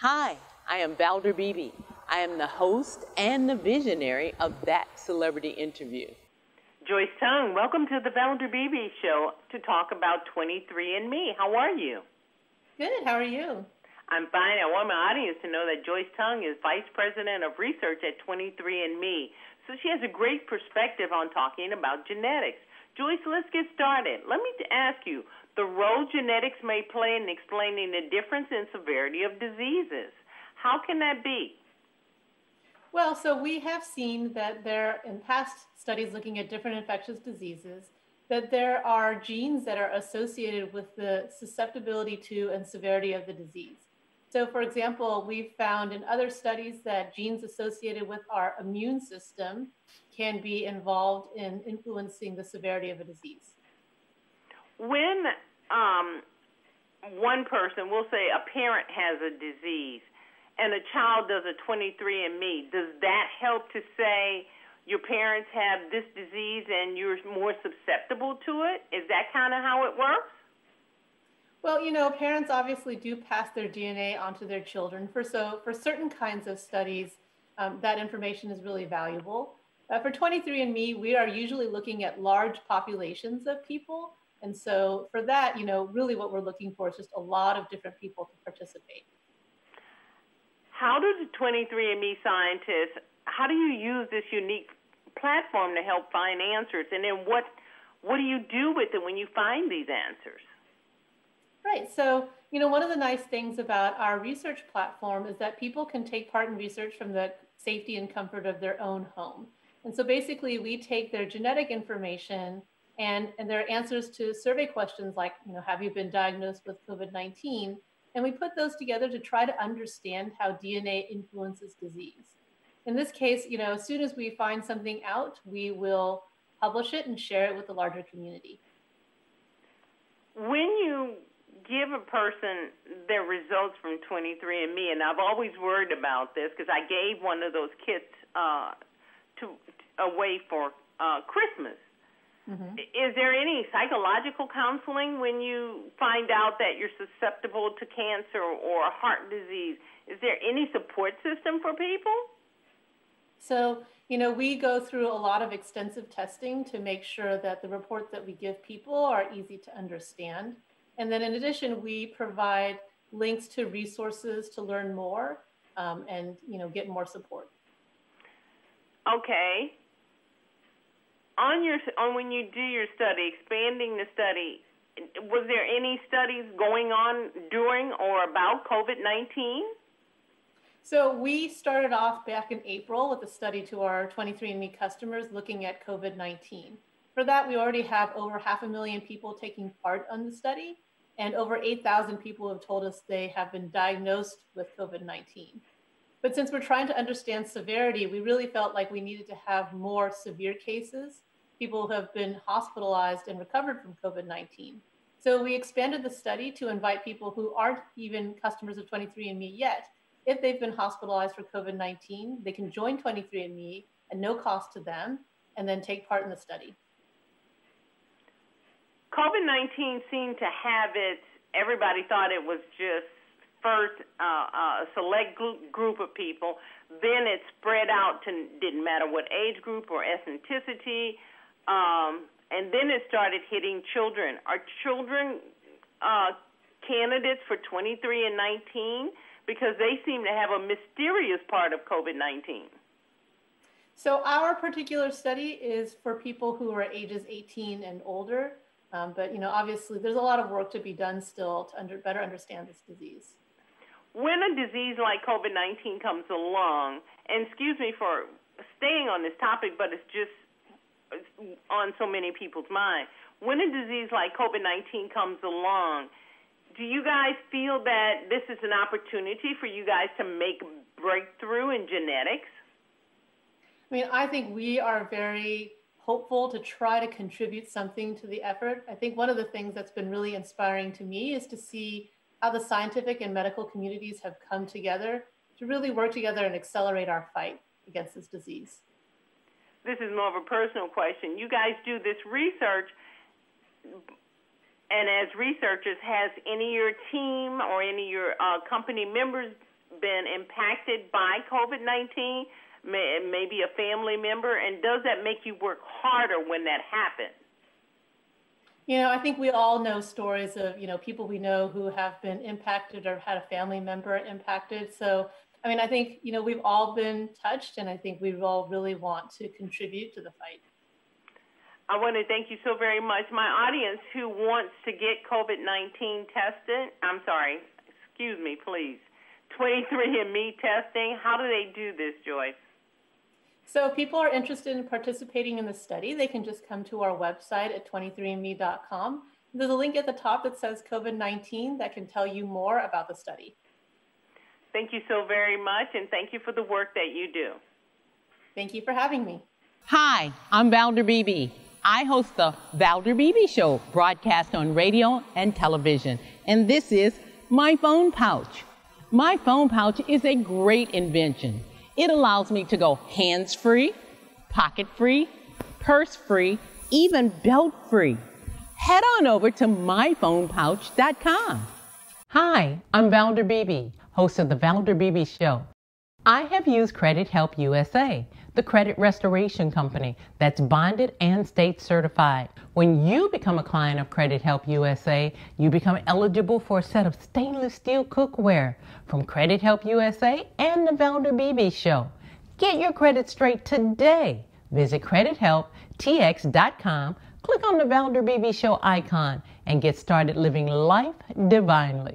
Hi, I am Valder Beebe. I am the host and the visionary of that celebrity interview. Joyce Tung, welcome to the Valder Beebe Show to talk about 23andMe. How are you? Good. How are you? I'm fine. I want my audience to know that Joyce Tung is Vice President of Research at 23andMe. So she has a great perspective on talking about genetics. Joyce, let's get started. Let me ask you the role genetics may play in explaining the difference in severity of diseases. How can that be? Well, so we have seen that there, in past studies looking at different infectious diseases, that there are genes that are associated with the susceptibility to and severity of the disease. So, for example, we've found in other studies that genes associated with our immune system can be involved in influencing the severity of a disease. When um, one person, we'll say a parent has a disease, and a child does a 23andMe, does that help to say your parents have this disease and you're more susceptible to it? Is that kind of how it works? Well, you know, parents obviously do pass their DNA onto their children. For so for certain kinds of studies, um, that information is really valuable. Uh, for 23andMe, we are usually looking at large populations of people. And so for that, you know, really what we're looking for is just a lot of different people to participate. How do the 23andMe scientists, how do you use this unique platform to help find answers? And then what, what do you do with it when you find these answers? Right. So, you know, one of the nice things about our research platform is that people can take part in research from the safety and comfort of their own home. And so basically, we take their genetic information and, and their answers to survey questions like, you know, have you been diagnosed with COVID 19? And we put those together to try to understand how DNA influences disease. In this case, you know, as soon as we find something out, we will publish it and share it with the larger community. When you give a person their results from 23andMe, and I've always worried about this because I gave one of those kits uh, to away for uh, Christmas. Mm-hmm. Is there any psychological counseling when you find out that you're susceptible to cancer or heart disease? Is there any support system for people? So, you know, we go through a lot of extensive testing to make sure that the reports that we give people are easy to understand. And then in addition, we provide links to resources to learn more um, and, you know, get more support. Okay. On your on when you do your study, expanding the study, was there any studies going on during or about COVID nineteen? So we started off back in April with a study to our 23andMe customers looking at COVID 19. For that, we already have over half a million people taking part on the study and over 8,000 people have told us they have been diagnosed with COVID 19. But since we're trying to understand severity, we really felt like we needed to have more severe cases, people who have been hospitalized and recovered from COVID 19. So we expanded the study to invite people who aren't even customers of 23andMe yet. If they've been hospitalized for COVID 19, they can join 23andMe at no cost to them and then take part in the study. COVID 19 seemed to have its, everybody thought it was just first uh, a select group of people. Then it spread out to, didn't matter what age group or ethnicity. Um, and then it started hitting children. Are children uh, candidates for 23 and 19? Because they seem to have a mysterious part of COVID 19. So, our particular study is for people who are ages 18 and older. Um, but you know, obviously, there's a lot of work to be done still to under, better understand this disease. When a disease like COVID-19 comes along, and excuse me for staying on this topic, but it's just on so many people's mind. When a disease like COVID-19 comes along, do you guys feel that this is an opportunity for you guys to make breakthrough in genetics? I mean, I think we are very hopeful to try to contribute something to the effort. I think one of the things that's been really inspiring to me is to see how the scientific and medical communities have come together to really work together and accelerate our fight against this disease. This is more of a personal question. You guys do this research, and as researchers, has any of your team or any of your uh, company members been impacted by COVID 19, maybe a family member, and does that make you work harder when that happens? You know, I think we all know stories of, you know, people we know who have been impacted or had a family member impacted. So, I mean, I think, you know, we've all been touched and I think we all really want to contribute to the fight. I want to thank you so very much. My audience who wants to get COVID 19 tested, I'm sorry, excuse me, please. 23andMe testing, how do they do this, Joyce? So if people are interested in participating in the study, they can just come to our website at 23andme.com. There's a link at the top that says COVID-19 that can tell you more about the study. Thank you so very much, and thank you for the work that you do. Thank you for having me. Hi, I'm Valder Beebe. I host the Valder Beebe Show, broadcast on radio and television. And this is my phone pouch. My phone pouch is a great invention. It allows me to go hands free, pocket free, purse free, even belt free. Head on over to myphonepouch.com. Hi, I'm Valder Beebe, host of the Valder Beebe Show. I have used Credit Help USA, the credit restoration company that's bonded and state certified. When you become a client of Credit Help USA, you become eligible for a set of stainless steel cookware from Credit Help USA and the Valder Beebe Show. Get your credit straight today. Visit credithelptx.com, click on the Valder Beebe Show icon, and get started living life divinely.